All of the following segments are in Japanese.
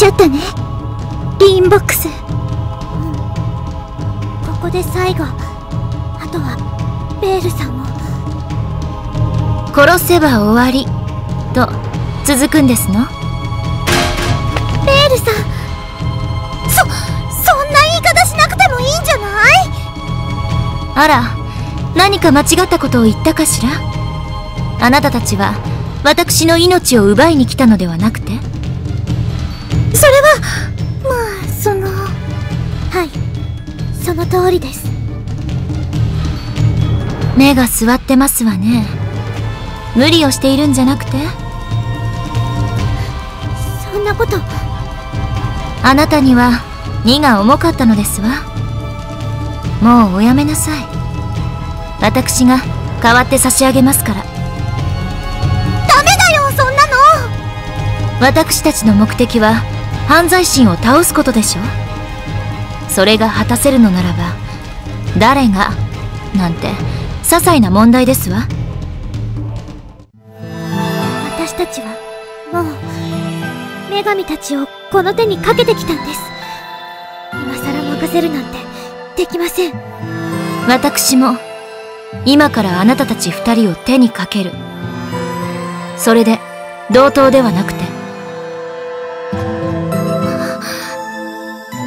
ちゃったね。リーンボックス。うん。ここで最後。あとはベールさんを殺せば終わりと続くんですの？ベールさん。そそんな言い方しなくてもいいんじゃない？あら何か間違ったことを言ったかしら？あなたたちは私の命を奪いに来たのではなくて？まあそのはいその通りです。目が座ってますわね。無理をしているんじゃなくて？そんなこと。あなたには荷が重かったのですわ。もうおやめなさい。私が代わって差し上げますから。ダメだよそんなの。私たちの目的は犯罪心を倒すことでしょ？それが果たせるのならば誰が？なんて些細な問題ですわ。私たちはもう女神たちをこの手にかけてきたんです。今さら任せるなんてできません。私も今からあなたたち二人を手にかける。それで同等ではなくて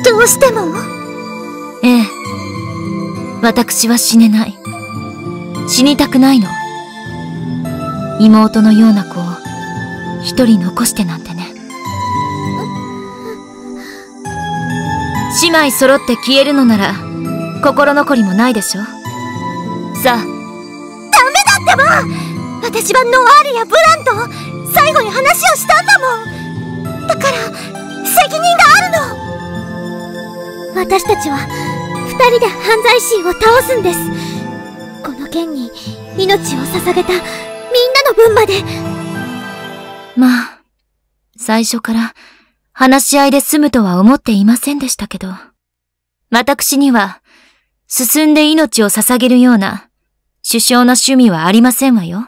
どうしても？ええ。私は死ねない。死にたくないの。妹のような子を一人残してなんてね。姉妹揃って消えるのなら心残りもないでしょ。さあ。ダメだってば私はノワールやブランと最後に話をしたんだもん。だから責任が私たちは二人で犯罪心を倒すんです。この件に命を捧げたみんなの分まで。まあ最初から話し合いで済むとは思っていませんでしたけど。私には進んで命を捧げるような首相の趣味はありませんわよ。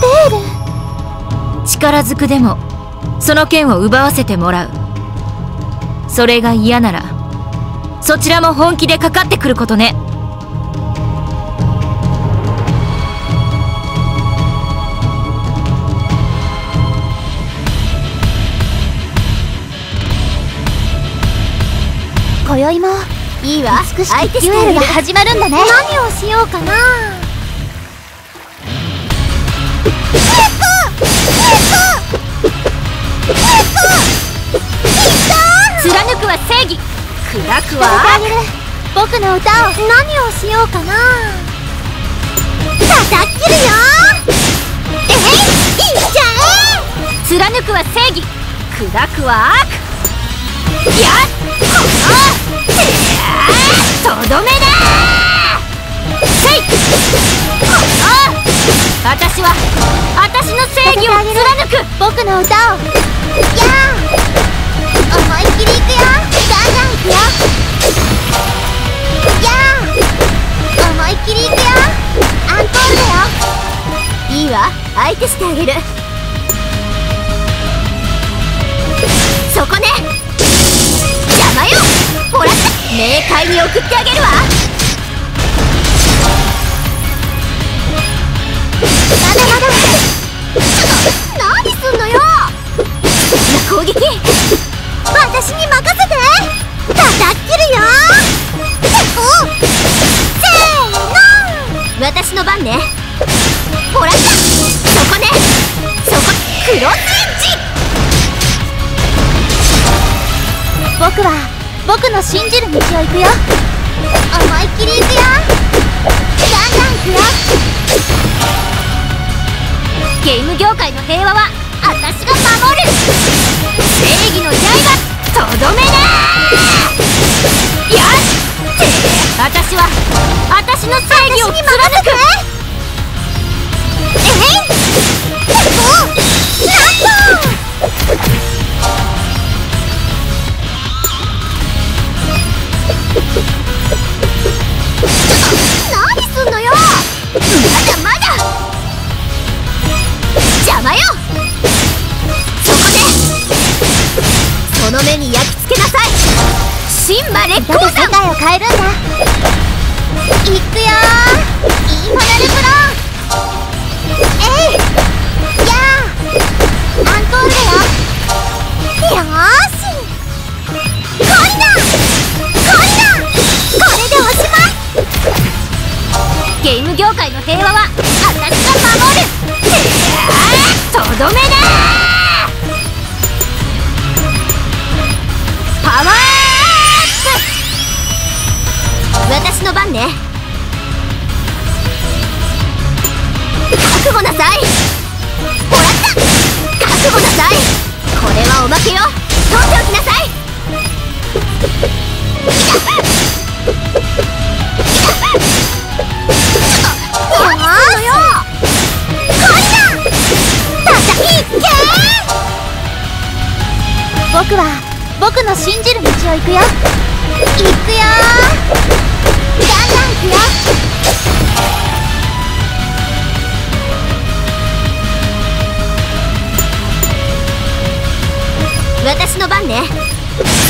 ベール。力ずくでも、その剣を奪わせてもらう。それが嫌なら、そちらも本気でかかってくることね。今宵もいいわ美しきデュエルが始まるんだね何をしようかな貫くは正義砕くは僕の歌を何をしようかな叩き切るよえへいいっちゃえ貫くは正義砕くは悪やっとどめだせいこの私は私の正義を貫く僕の歌をやあ思いっきりいくよガンガンいくよやあ思いっきりいくよアンコールだよいいわ相手してあげるそこね邪魔よほら冥界に送ってあげるわまだまだほらそこね。そこクロスエッジ僕は僕の信じる道を行くよ。思いっきり行くよ。ガンガン行くよ。ゲーム業界の平和は私が守る。正義の刃とどめだよし。私は私の正義を貫く。シンバ烈光山世界を変えるんだ？いくよインファナルブロー。えいやー。アンコールだよ。よーし。これでおしまい。ゲーム業界の平和は私が守る。とどめな私の番ね。覚悟なさい。もらった覚悟なさい。これはおまけよ。取っておきなさい。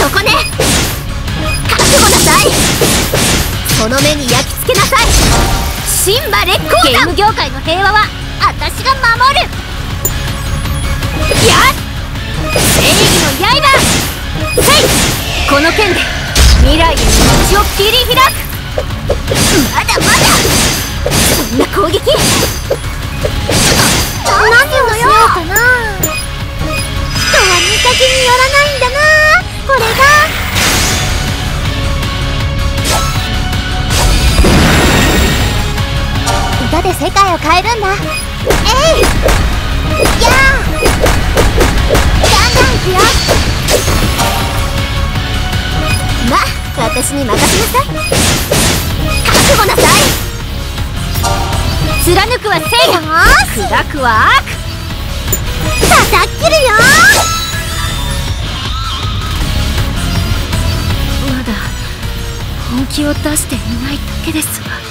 そこね。覚悟なさい。その目に焼き付けなさい。シンバ烈光ゲーム業界の平和は私が守る。やっ。正義の刃。せい。この剣で未来への道を切り開く。まだまだ。そんな攻撃。何をしようかな。人は見かけによらないんだなを変えるんだ。えい！やーガンガンいくよまあ私に任せなさい。覚悟なさい。貫くは正義砕くは悪叩っ切るよまだ本気を出していないだけですわ